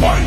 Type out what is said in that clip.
My